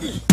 Yeah.